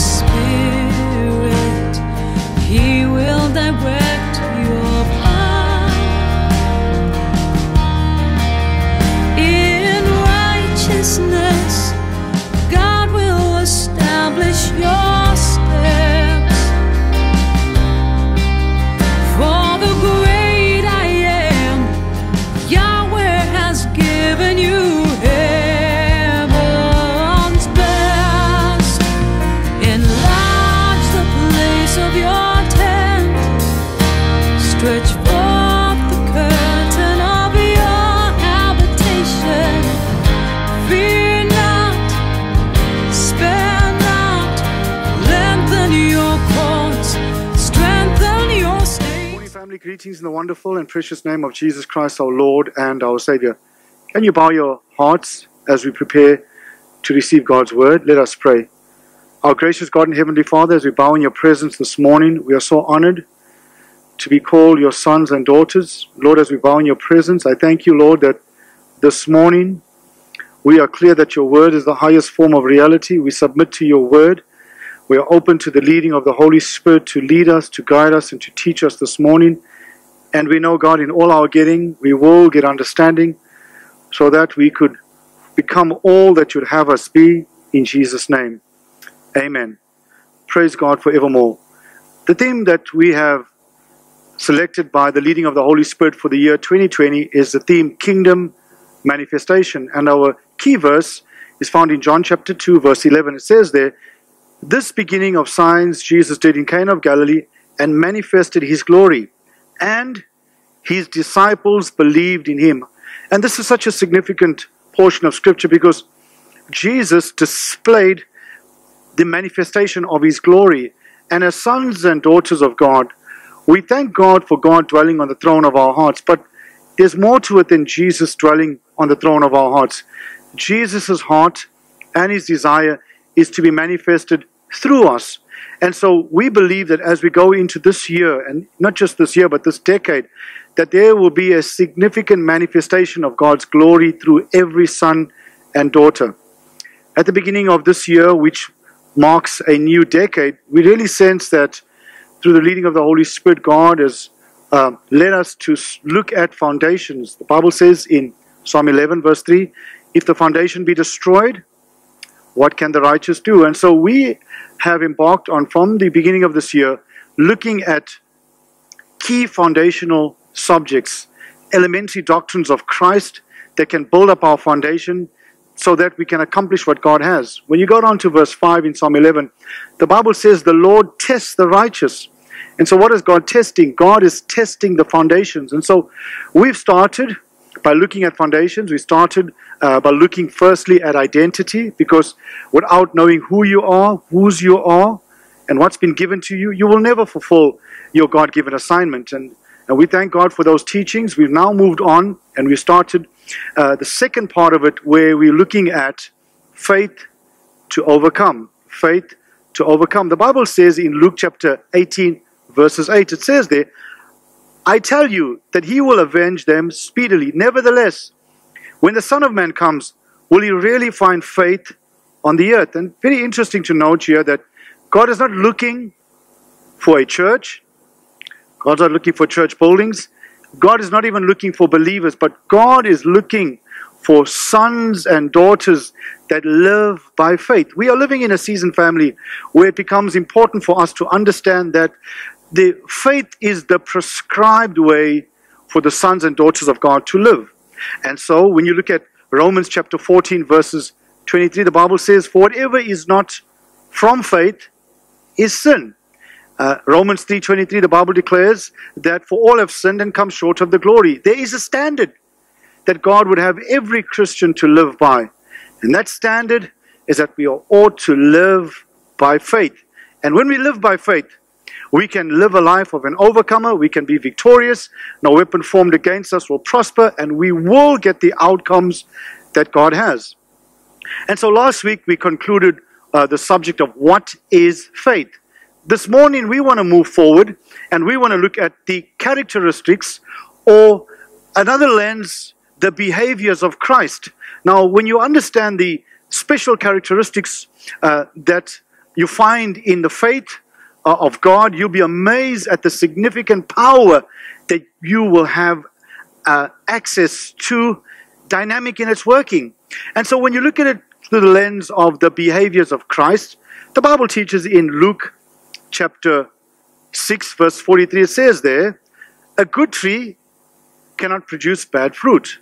Spirit, family. Greetings in the wonderful and precious name of Jesus Christ, our Lord and our Savior. Can you bow your hearts as we prepare to receive God's word? Let us pray. Our gracious God and Heavenly Father, as we bow in your presence this morning, we are so honored to be called your sons and daughters. Lord, as we bow in your presence, I thank you, Lord, that this morning we are clear that your word is the highest form of reality. We submit to your word. We are open to the leading of the Holy Spirit to lead us, to guide us, and to teach us this morning. And we know, God, in all our getting, we will get understanding so that we could become all that you'd have us be in Jesus' name. Amen. Praise God forevermore. The theme that we have selected by the leading of the Holy Spirit for the year 2020 is the theme Kingdom Manifestation. And our key verse is found in John chapter 2, verse 11. It says there, This beginning of signs Jesus did in Cana of Galilee and manifested his glory, and his disciples believed in him. And this is such a significant portion of scripture because Jesus displayed the manifestation of his glory. And as sons and daughters of God, we thank God for God dwelling on the throne of our hearts. But there's more to it than Jesus dwelling on the throne of our hearts. Jesus' heart and his desire is to be manifested through us. And so we believe that as we go into this year, and not just this year, but this decade, that there will be a significant manifestation of God's glory through every son and daughter. At the beginning of this year, which marks a new decade, we really sense that through the leading of the Holy Spirit, God has uh, led us to look at foundations. The Bible says in Psalm 11, verse 3 if the foundation be destroyed, what can the righteous do? And so we have embarked on, from the beginning of this year, looking at key foundational subjects, elementary doctrines of Christ that can build up our foundation so that we can accomplish what God has. When you go down to verse 5 in Psalm 11, the Bible says the Lord tests the righteous. And so, what is God testing? God is testing the foundations. And so, we've started by looking at foundations. We started uh, by looking firstly at identity, because without knowing who you are, whose you are, and what's been given to you, you will never fulfill your God given assignment. And, and we thank God for those teachings. We've now moved on and we started uh, the second part of it where we're looking at faith to overcome. Faith to overcome. The Bible says in Luke chapter 18, verses 8, it says there, I tell you that he will avenge them speedily. Nevertheless, when the Son of Man comes, will he really find faith on the earth? And very interesting to note here that God is not looking for a church. God's not looking for church buildings. God is not even looking for believers, but God is looking for sons and daughters that live by faith. We are living in a season family where it becomes important for us to understand that the faith is the prescribed way for the sons and daughters of God to live. And so when you look at Romans chapter 14 verses 23 the Bible says for whatever is not from faith is sin. Uh, Romans 3:23 the Bible declares that for all have sinned and come short of the glory. There is a standard that God would have every Christian to live by. And that standard is that we are ought to live by faith. And when we live by faith, we can live a life of an overcomer. We can be victorious. No weapon formed against us will prosper, and we will get the outcomes that God has. And so last week we concluded uh, the subject of what is faith. This morning we want to move forward and we want to look at the characteristics or another lens, the behaviors of Christ. Now, when you understand the special characteristics uh, that you find in the faith uh, of God, you'll be amazed at the significant power that you will have uh, access to dynamic in its working. And so when you look at it through the lens of the behaviors of Christ, the Bible teaches in Luke chapter 6, verse 43, it says there, a good tree cannot produce bad fruit,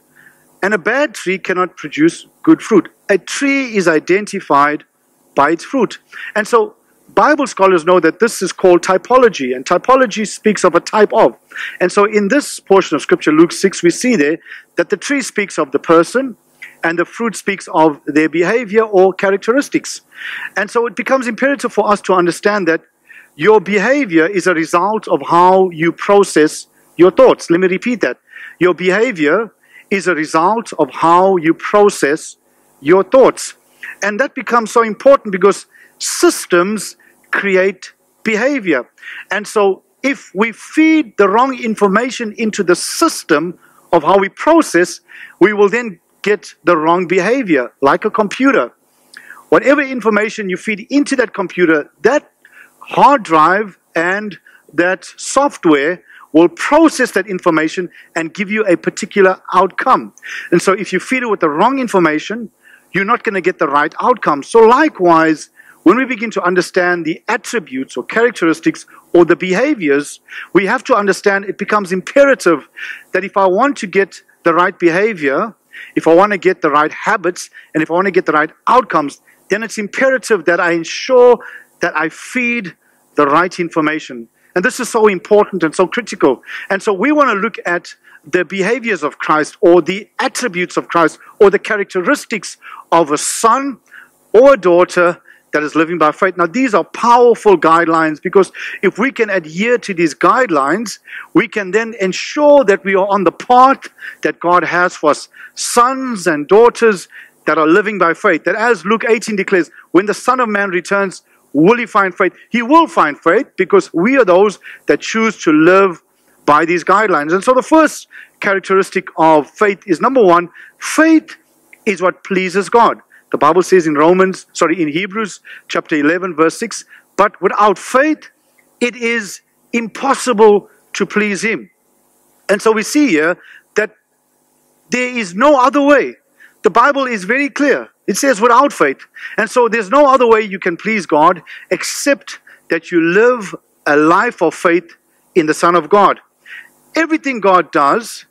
and a bad tree cannot produce good fruit. A tree is identified by its fruit. And so Bible scholars know that this is called typology, and typology speaks of a type of. And so in this portion of scripture, Luke 6, we see there that the tree speaks of the person, and the fruit speaks of their behavior or characteristics. And so it becomes imperative for us to understand that your behavior is a result of how you process your thoughts. Let me repeat that. Your behavior is a result of how you process your thoughts. And that becomes so important because systems create behavior. And so if we feed the wrong information into the system of how we process, we will then get the wrong behavior, like a computer. Whatever information you feed into that computer, that hard drive and that software will process that information and give you a particular outcome. And so if you feed it with the wrong information, you're not going to get the right outcome. So likewise, when we begin to understand the attributes or characteristics or the behaviors, we have to understand it becomes imperative that if I want to get the right behavior, if I want to get the right habits, and if I want to get the right outcomes, then it's imperative that I ensure that I feed the right information. And this is so important and so critical. And so we want to look at the behaviors of Christ or the attributes of Christ or the characteristics of a son or a daughter that is living by faith. Now, these are powerful guidelines because if we can adhere to these guidelines, we can then ensure that we are on the path that God has for us. Sons and daughters that are living by faith. That as Luke 18 declares, when the Son of Man returns, will he find faith? He will find faith because we are those that choose to live by these guidelines. And so the first characteristic of faith is number one, faith is what pleases God. The Bible says in Romans, sorry, in Hebrews chapter 11, verse 6, but without faith, it is impossible to please Him. And so we see here that there is no other way. The Bible is very clear. It says without faith. And so there's no other way you can please God except that you live a life of faith in the Son of God. Everything God does,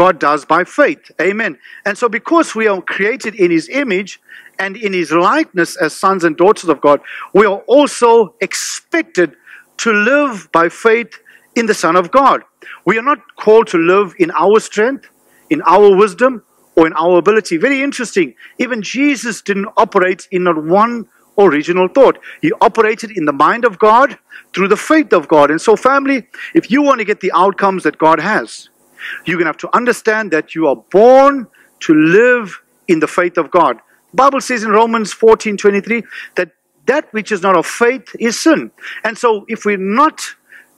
God does by faith. Amen. And so, because we are created in His image and in His likeness as sons and daughters of God, we are also expected to live by faith in the Son of God. We are not called to live in our strength, in our wisdom, or in our ability. Very interesting. Even Jesus didn't operate in not one original thought. He operated in the mind of God through the faith of God. And so, family, if you want to get the outcomes that God has, you're going to have to understand that you are born to live in the faith of God. Bible says in Romans 14 23 that that which is not of faith is sin. And so, if we're not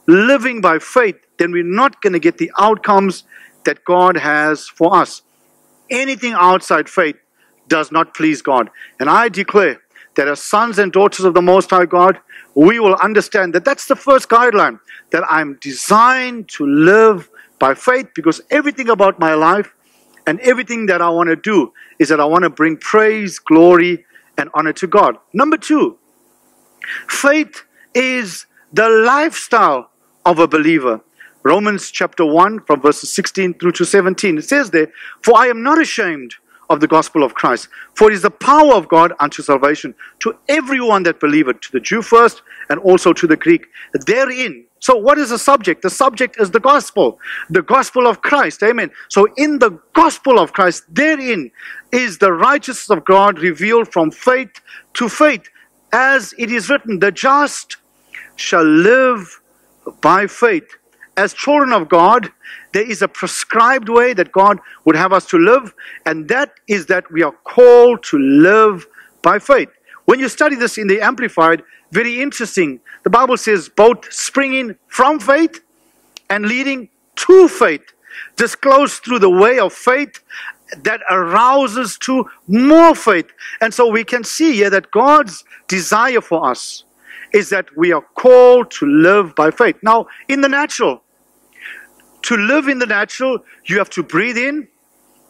living by faith, then we're not going to get the outcomes that God has for us. Anything outside faith does not please God. And I declare that as sons and daughters of the Most High God, we will understand that that's the first guideline that I'm designed to live by faith because everything about my life and everything that I want to do is that I want to bring praise, glory, and honor to God. Number two, faith is the lifestyle of a believer. Romans chapter 1 from verses 16 through to 17. It says there, For I am not ashamed of the gospel of Christ. For it is the power of God unto salvation to everyone that believeth, to the Jew first and also to the Greek. Therein, so what is the subject? The subject is the gospel, the gospel of Christ. Amen. So in the gospel of Christ, therein is the righteousness of God revealed from faith to faith. As it is written, the just shall live by faith as children of God, there is a prescribed way that God would have us to live, and that is that we are called to live by faith. When you study this in the Amplified, very interesting. The Bible says both springing from faith and leading to faith, disclosed through the way of faith that arouses to more faith. And so we can see here that God's desire for us is that we are called to live by faith. Now, in the natural, to live in the natural, you have to breathe in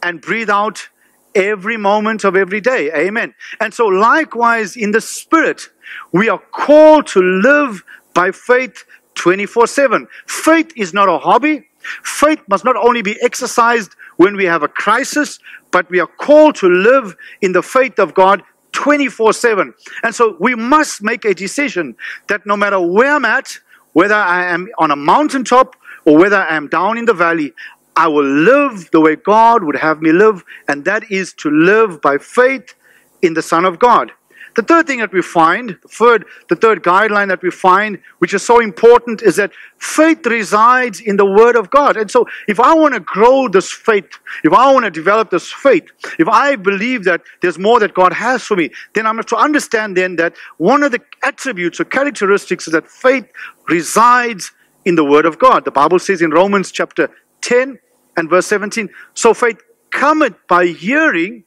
and breathe out every moment of every day. Amen. And so, likewise, in the spirit, we are called to live by faith 24 7. Faith is not a hobby. Faith must not only be exercised when we have a crisis, but we are called to live in the faith of God 24 7. And so we must make a decision that no matter where I'm at, whether I am on a mountaintop or whether I am down in the valley, I will live the way God would have me live, and that is to live by faith in the Son of God. The third thing that we find, the third, the third guideline that we find, which is so important, is that faith resides in the Word of God. And so, if I want to grow this faith, if I want to develop this faith, if I believe that there's more that God has for me, then I'm to understand then that one of the attributes or characteristics is that faith resides in the Word of God. The Bible says in Romans chapter 10 and verse 17, so faith cometh by hearing,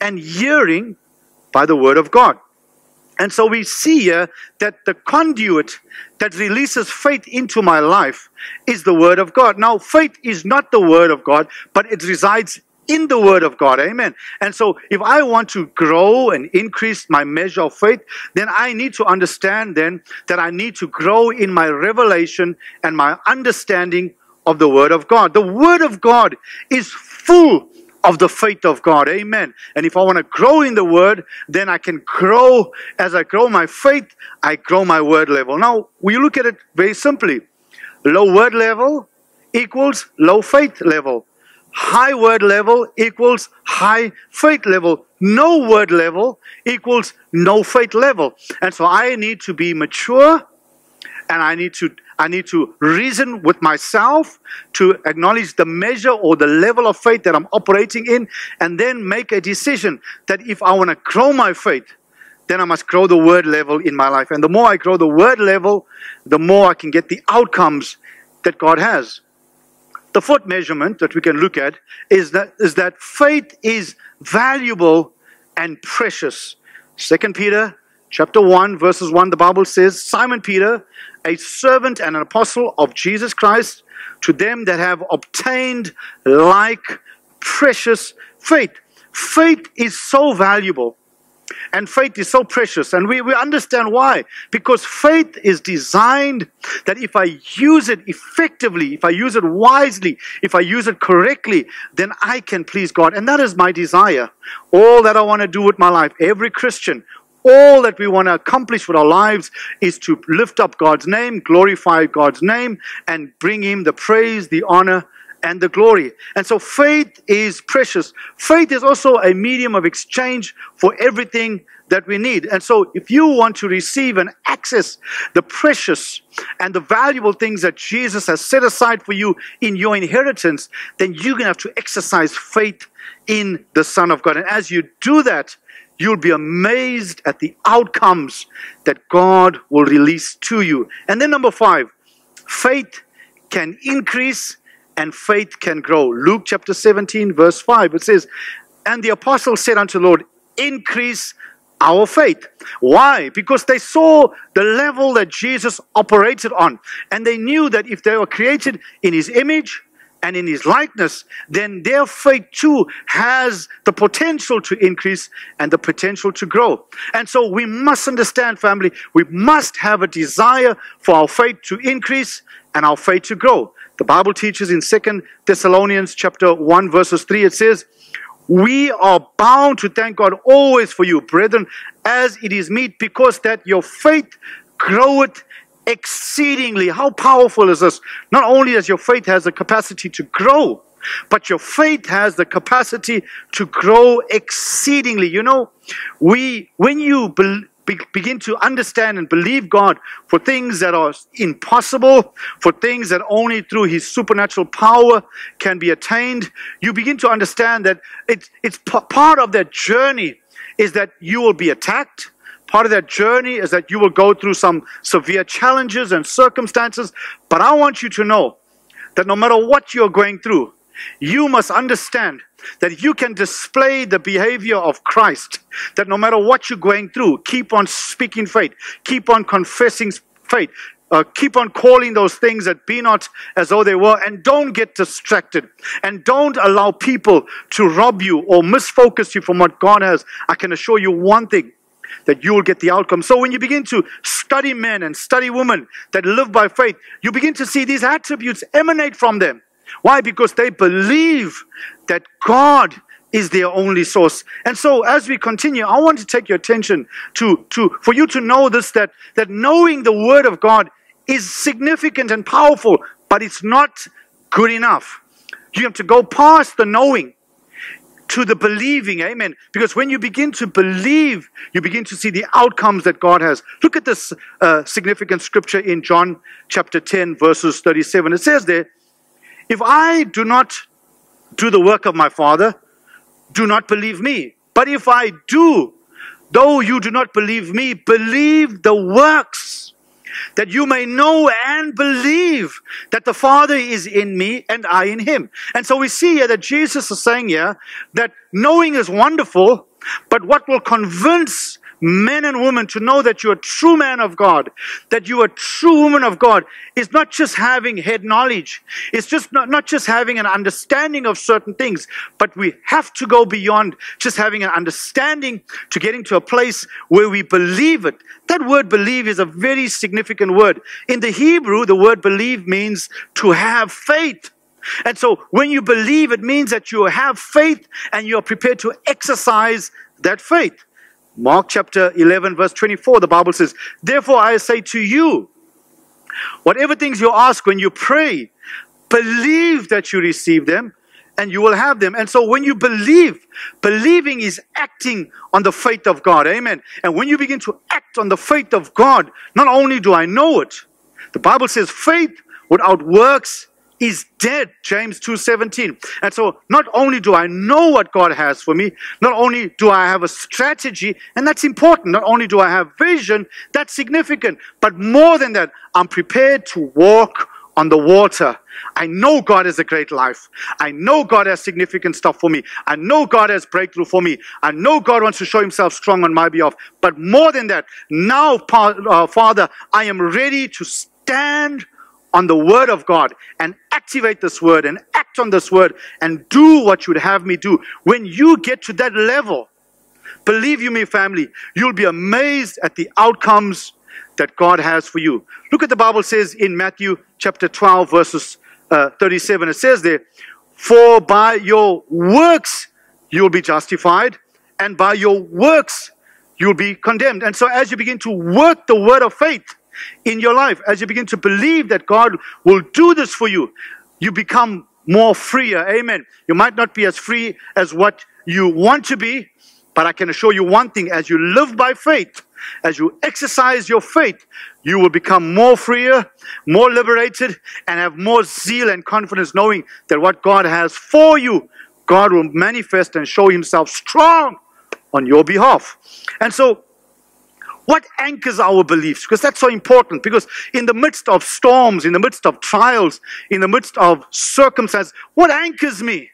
and hearing by the word of God. And so we see here that the conduit that releases faith into my life is the word of God. Now, faith is not the word of God, but it resides in the word of God. Amen. And so if I want to grow and increase my measure of faith, then I need to understand then that I need to grow in my revelation and my understanding of the word of God. The word of God is full of the faith of God. Amen. And if I want to grow in the word, then I can grow. As I grow my faith, I grow my word level. Now, we look at it very simply. Low word level equals low faith level. High word level equals high faith level. No word level equals no faith level. And so I need to be mature and I need to I need to reason with myself to acknowledge the measure or the level of faith that I'm operating in, and then make a decision that if I want to grow my faith, then I must grow the word level in my life. And the more I grow the word level, the more I can get the outcomes that God has. The fourth measurement that we can look at is that, is that faith is valuable and precious. Second Peter chapter 1 verses 1 the bible says simon peter a servant and an apostle of jesus christ to them that have obtained like precious faith. Faith is so valuable and faith is so precious and we, we understand why. Because faith is designed that if i use it effectively if i use it wisely if i use it correctly then i can please god. And that is my desire. All that i want to do with my life every christian all that we want to accomplish with our lives is to lift up God's name, glorify God's name, and bring Him the praise, the honor, and the glory. And so faith is precious. Faith is also a medium of exchange for everything that we need. And so if you want to receive and access the precious and the valuable things that Jesus has set aside for you in your inheritance, then you're going to have to exercise faith in the Son of God. And as you do that, you'll be amazed at the outcomes that God will release to you. And then, number five, faith can increase and faith can grow. Luke chapter 17, verse 5, it says, And the apostles said unto Lord, Increase our faith. Why? Because they saw the level that Jesus operated on. And they knew that if they were created in his image, and in his likeness, then their faith too has the potential to increase and the potential to grow. And so we must understand, family, we must have a desire for our faith to increase and our faith to grow. The Bible teaches in Second Thessalonians chapter 1 verses 3, it says, we are bound to thank God always for you, brethren, as it is meet, because that your faith groweth exceedingly. How powerful is this? Not only does your faith has the capacity to grow, but your faith has the capacity to grow exceedingly. You know, we when you be, be, begin to understand and believe God for things that are impossible, for things that only through His supernatural power can be attained, you begin to understand that it's it's part of that journey is that you will be attacked Part of that journey is that you will go through some severe challenges and circumstances. But I want you to know that no matter what you're going through, you must understand that you can display the behavior of Christ. That no matter what you're going through, keep on speaking faith, keep on confessing faith, uh, keep on calling those things that be not as though they were, and don't get distracted. And don't allow people to rob you or misfocus you from what God has. I can assure you one thing that you will get the outcome. So when you begin to study men and study women that live by faith, you begin to see these attributes emanate from them. Why? Because they believe that God is their only source. And so as we continue, I want to take your attention to, to for you to know this that, that knowing the word of God is significant and powerful, but it's not good enough. You have to go past the knowing to the believing. Amen. Because when you begin to believe, you begin to see the outcomes that God has. Look at this uh, significant scripture in John chapter 10, verses 37. It says there, If I do not do the work of my Father, do not believe me. But if I do, though you do not believe me, believe the works that you may know and believe that the Father is in me and I in him. And so we see here that Jesus is saying here that knowing is wonderful, but what will convince men and women to know that you're a true man of God, that you're a true woman of God, is not just having head knowledge. It's just not, not just having an understanding of certain things, but we have to go beyond just having an understanding to getting to a place where we believe it. That word believe is a very significant word. In the Hebrew, the word believe means to have faith. And so when you believe, it means that you have faith and you're prepared to exercise that faith. Mark chapter 11, verse 24, the Bible says, Therefore I say to you, whatever things you ask when you pray, believe that you receive them and you will have them. And so when you believe, believing is acting on the faith of God. Amen. And when you begin to act on the faith of God, not only do I know it, the Bible says faith without works is dead james 2.17 and so not only do i know what god has for me not only do i have a strategy and that's important not only do i have vision that's significant but more than that i'm prepared to walk on the water. I know god has a great life. I know god has significant stuff for me. I know god has breakthrough for me. I know god wants to show himself strong on my behalf. But more than that now uh, father i am ready to stand on the word of God and activate this word and act on this word and do what you would have me do. When you get to that level, believe you me, family, you'll be amazed at the outcomes that God has for you. Look at the Bible says in Matthew chapter 12, verses uh, 37. It says there, For by your works you'll be justified, and by your works you'll be condemned. And so as you begin to work the word of faith, in your life, as you begin to believe that God will do this for you, you become more freer. Amen. You might not be as free as what you want to be, but I can assure you one thing as you live by faith, as you exercise your faith, you will become more freer, more liberated, and have more zeal and confidence knowing that what God has for you, God will manifest and show Himself strong on your behalf. And so, what anchors our beliefs? Because that's so important. Because in the midst of storms, in the midst of trials, in the midst of circumstances, what anchors me?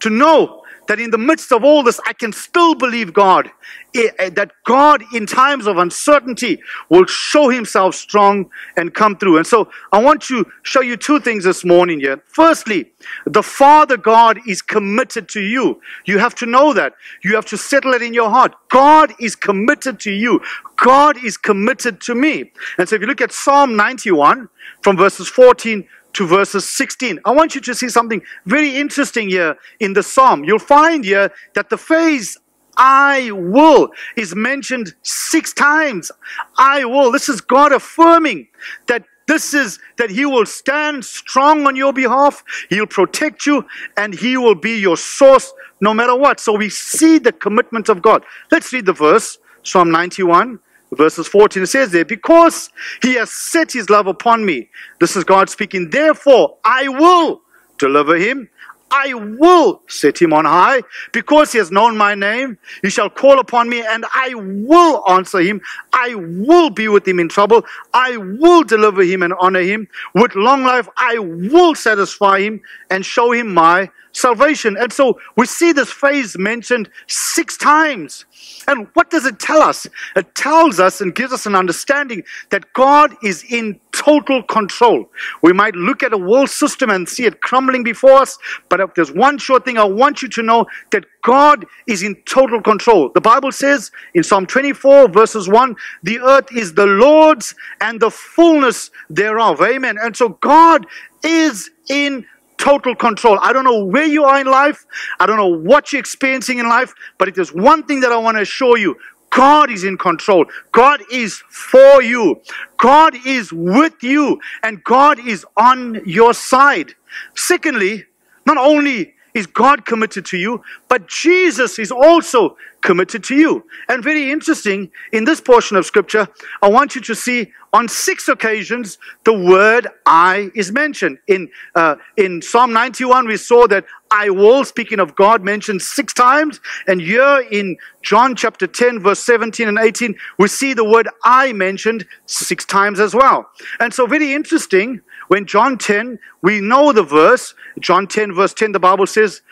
To know that in the midst of all this, I can still believe God. That God, in times of uncertainty, will show Himself strong and come through. And so, I want to show you two things this morning here. Firstly, the Father God is committed to you. You have to know that. You have to settle it in your heart. God is committed to you. God is committed to me. And so, if you look at Psalm 91 from verses 14 to verses 16. I want you to see something very interesting here in the psalm. You'll find here that the phrase I will is mentioned six times. I will. This is God affirming that this is that He will stand strong on your behalf, He'll protect you, and He will be your source no matter what. So we see the commitment of God. Let's read the verse, Psalm 91 verses 14 it says there because he has set his love upon me this is god speaking therefore i will deliver him I will set him on high because he has known my name. He shall call upon me and I will answer him. I will be with him in trouble. I will deliver him and honor him. With long life, I will satisfy him and show him my salvation. And so we see this phrase mentioned six times. And what does it tell us? It tells us and gives us an understanding that God is in total control. We might look at a world system and see it crumbling before us, but if there's one sure thing I want you to know that God is in total control. The Bible says in Psalm 24, verses 1, the earth is the Lord's and the fullness thereof. Amen. And so God is in total control. I don't know where you are in life. I don't know what you're experiencing in life, but if there's one thing that I want to assure you, God is in control. God is for you. God is with you and God is on your side. Secondly, not only is God committed to you, but Jesus is also committed to you. And very interesting, in this portion of scripture, I want you to see on six occasions the word I is mentioned. In, uh, in Psalm 91, we saw that I will, speaking of God, mentioned six times. And here in John chapter 10, verse 17 and 18, we see the word I mentioned six times as well. And so, very interesting, when John 10, we know the verse, John 10, verse 10, the Bible says,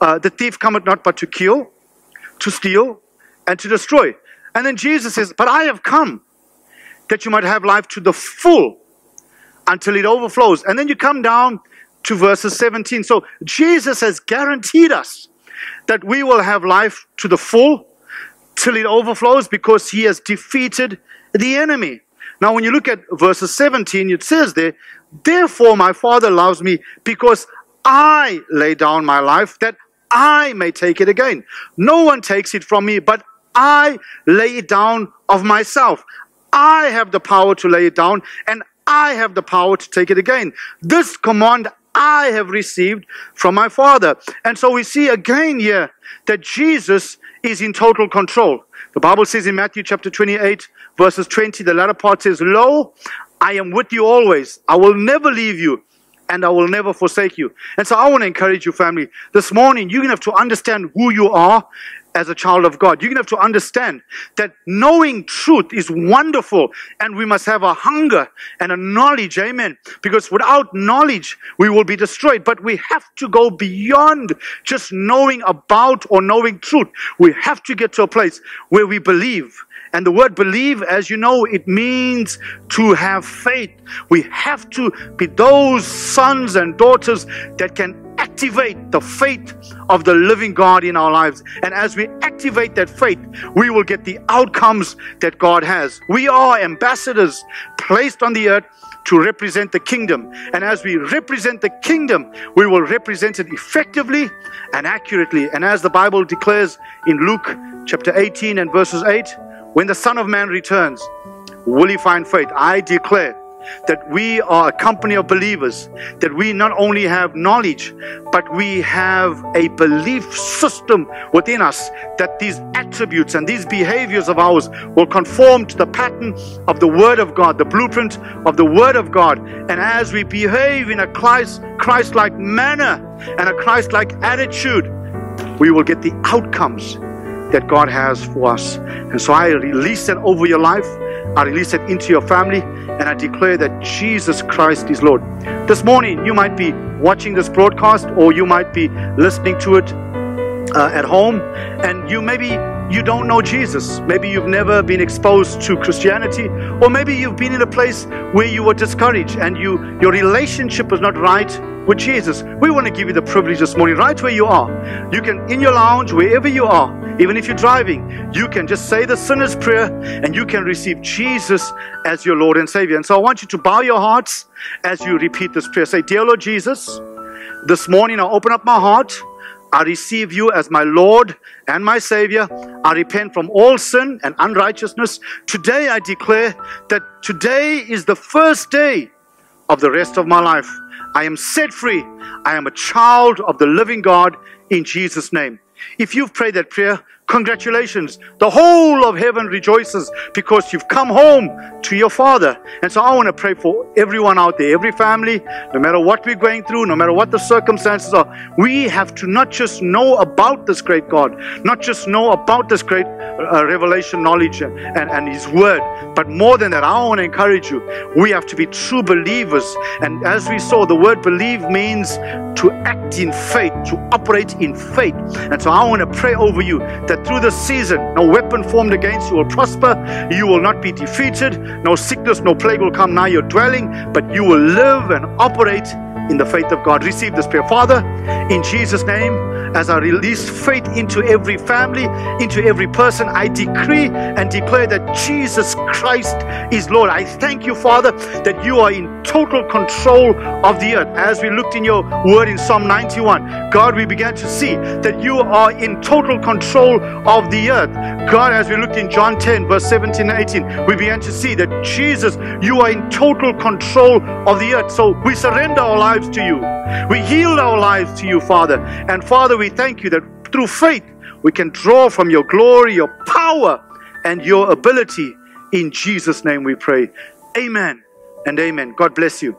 uh, The thief cometh not but to kill, to steal, and to destroy. And then Jesus says, But I have come that you might have life to the full until it overflows. And then you come down to verses 17. So Jesus has guaranteed us that we will have life to the full till it overflows because he has defeated the enemy. Now, when you look at verses 17, it says there, Therefore, my Father loves me because I lay down my life that I may take it again. No one takes it from me, but I lay it down of myself. I have the power to lay it down, and I have the power to take it again. This command I have received from my Father. And so we see again here that Jesus is in total control. The Bible says in Matthew chapter 28, verses 20, the latter part says, Lo, I am with you always. I will never leave you and I will never forsake you. And so I want to encourage you, family. This morning, you're going to have to understand who you are as a child of God. To have to understand that knowing truth is wonderful and we must have a hunger and a knowledge. Amen. Because without knowledge, we will be destroyed. But we have to go beyond just knowing about or knowing truth. We have to get to a place where we believe. And the word believe, as you know, it means to have faith. We have to be those sons and daughters that can activate the faith of the living God in our lives. And as we activate that faith, we will get the outcomes that God has. We are ambassadors placed on the earth to represent the kingdom. And as we represent the kingdom, we will represent it effectively and accurately. And as the Bible declares in Luke chapter 18 and verses 8, when the Son of Man returns, will he find faith? I declare that we are a company of believers, that we not only have knowledge, but we have a belief system within us that these attributes and these behaviors of ours will conform to the pattern of the Word of God, the blueprint of the Word of God. And as we behave in a Christ like manner and a Christ like attitude, we will get the outcomes that God has for us. And so I release that over your life. I release it into your family and I declare that Jesus Christ is Lord. This morning, you might be watching this broadcast or you might be listening to it uh, at home and you maybe you don't know Jesus. Maybe you've never been exposed to Christianity or maybe you've been in a place where you were discouraged and you your relationship was not right with Jesus. We want to give you the privilege this morning, right where you are. You can, in your lounge, wherever you are, even if you're driving, you can just say the sinner's prayer and you can receive Jesus as your Lord and Savior. And so I want you to bow your hearts as you repeat this prayer. Say, Dear Lord Jesus, this morning I open up my heart. I receive you as my Lord and my Savior. I repent from all sin and unrighteousness. Today I declare that today is the first day of the rest of my life. I am set free. I am a child of the living God in Jesus' name. If you've prayed that prayer, Congratulations. The whole of heaven rejoices because you've come home to your Father. And so I want to pray for everyone out there, every family, no matter what we're going through, no matter what the circumstances are. We have to not just know about this great God, not just know about this great uh, revelation knowledge and, and, and His Word, but more than that, I want to encourage you. We have to be true believers. And as we saw, the word believe means to act in faith, to operate in faith. And so I want to pray over you that through this season, no weapon formed against you will prosper. You will not be defeated. No sickness, no plague will come nigh your dwelling, but you will live and operate in the faith of God. Receive this prayer. Father, in Jesus' name, as I release faith into every family, into every person, I decree and declare that Jesus Christ is Lord. I thank you, Father, that you are in total control of the earth. As we looked in your word in Psalm 91, God, we began to see that you are in total control of the earth. God, as we looked in John 10, verse 17 and 18, we began to see that Jesus, you are in total control of the earth. So we surrender our lives to you. We yield our lives to you, Father. And Father, we thank you that through faith we can draw from your glory, your power, and your ability. In Jesus' name we pray. Amen and amen. God bless you.